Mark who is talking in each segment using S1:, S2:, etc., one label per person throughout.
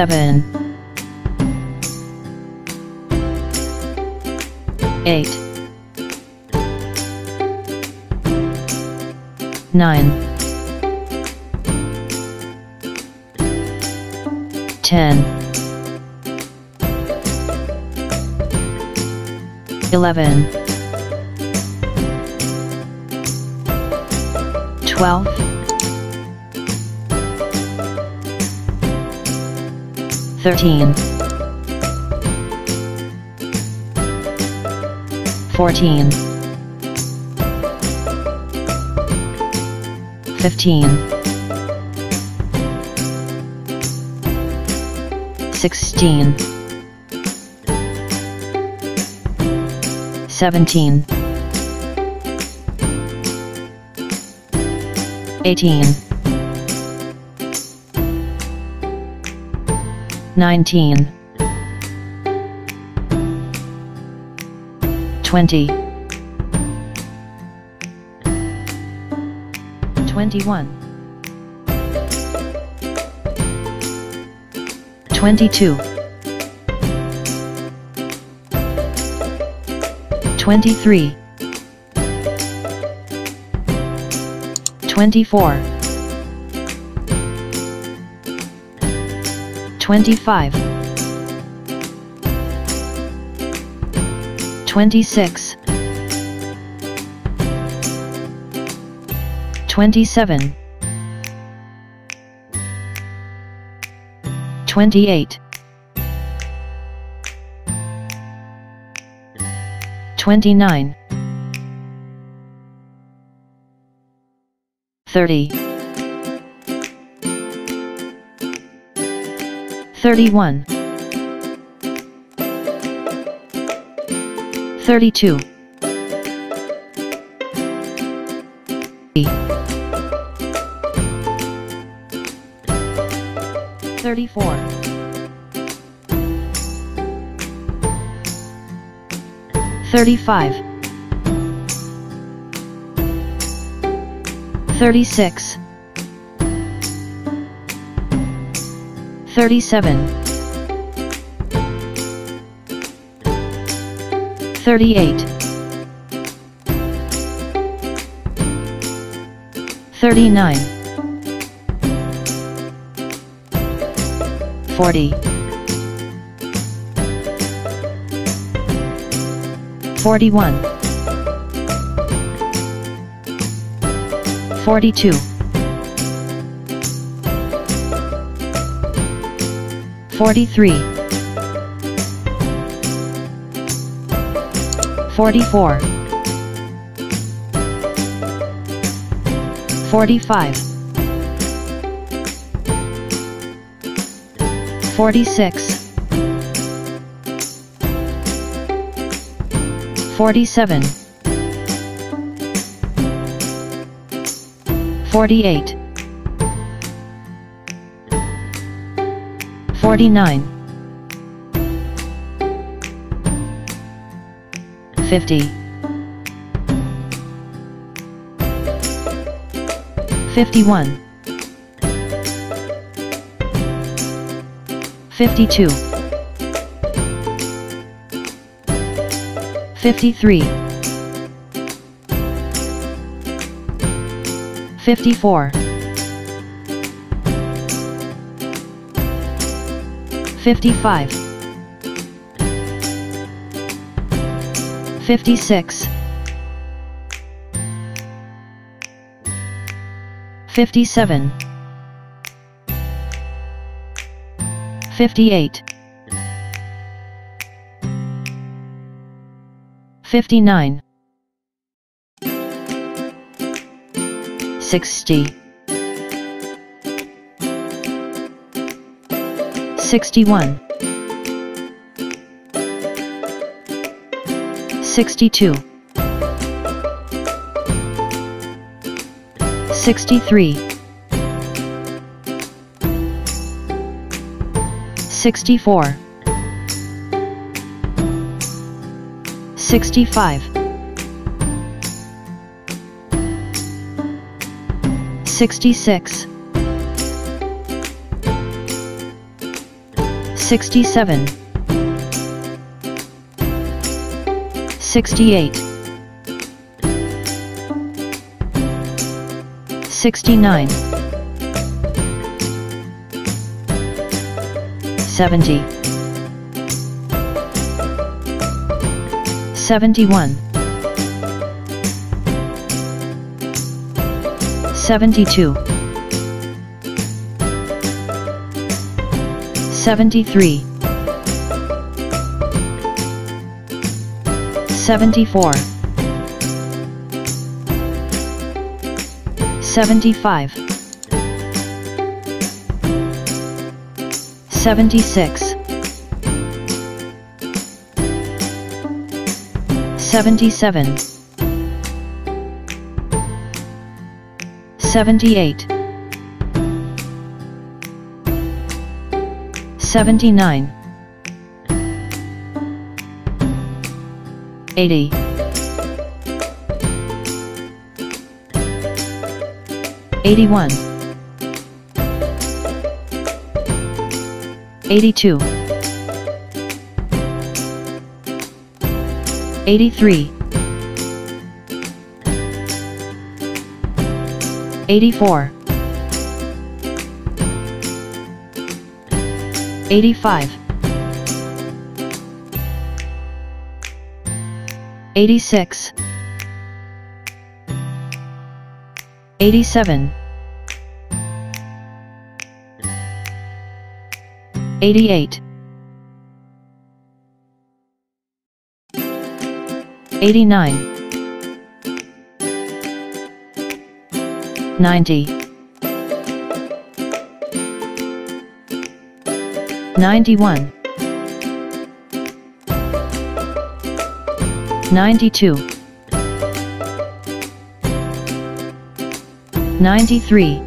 S1: seven, eight, nine, ten, eleven, twelve. 13 14 15 16 17 18 19 20 21 22 23 24 25 26 27 28 29 30 31 32 34 35 36 37 38 39 40 41 42 43 44 45 46 47 48 49 50 51 52 53 54 55 56 57 58 59 60 61 62 63 64 65 66 67 68 69 70 71 72 73 74 75 76 77 78 79 80 81 82 83 84 85 86 87 88 89 90 91 92 93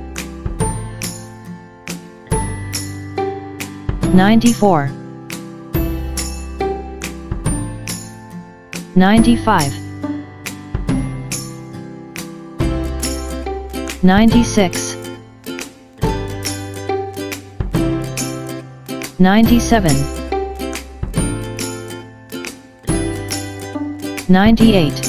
S1: 94 95 96 97 98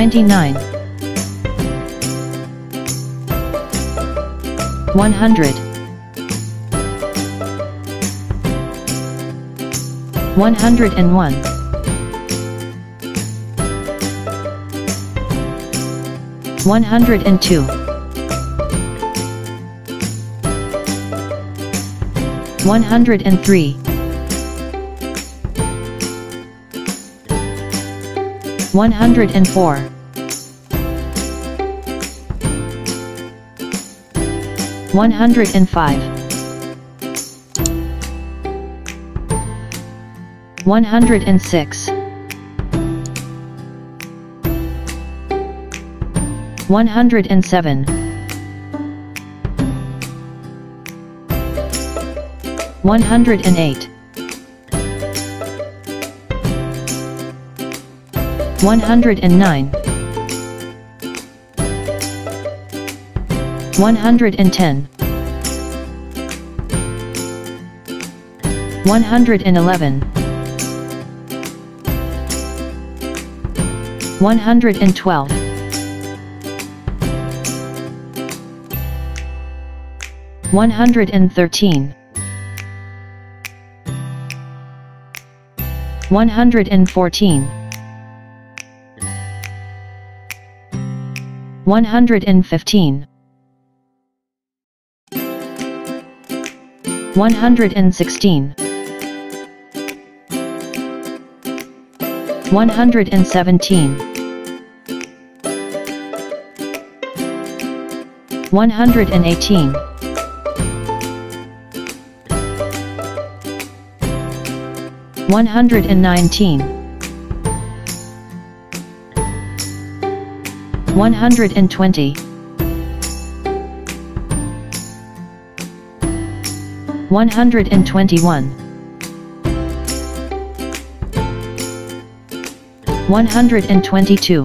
S1: 99 100 101 102 103 104 105 106 107 108 109 110 111 112 113 114 115 116 117 118 119 120 121 122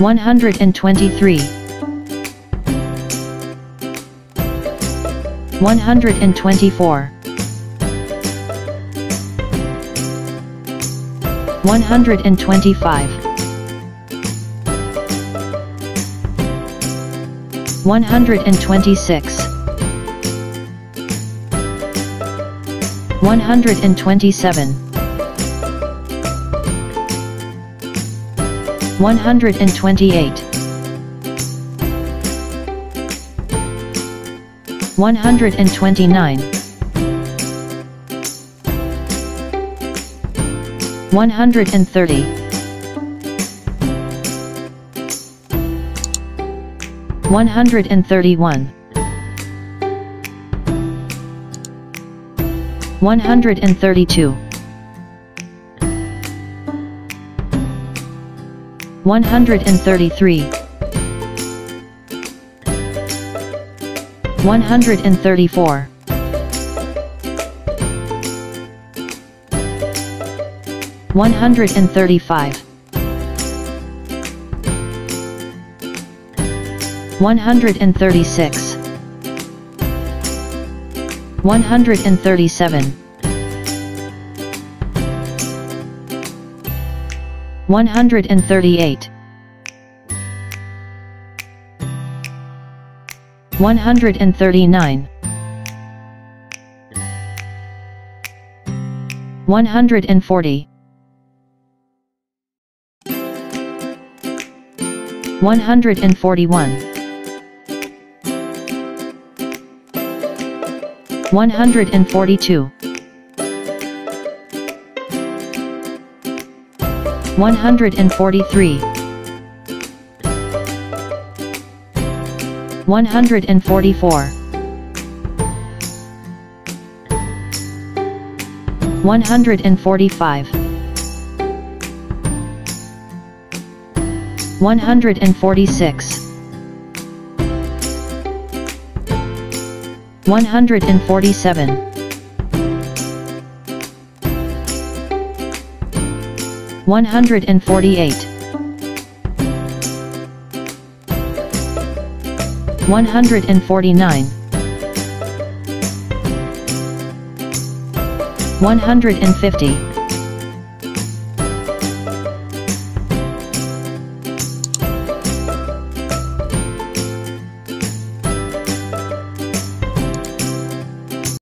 S1: 123 124 125 126 127 128 129 130 131 132 133 134. One hundred and thirty-five, one hundred and thirty-six, one hundred and thirty-seven, one hundred and thirty-eight. 139 140 141 142 143 144 145 146 147 148 149 150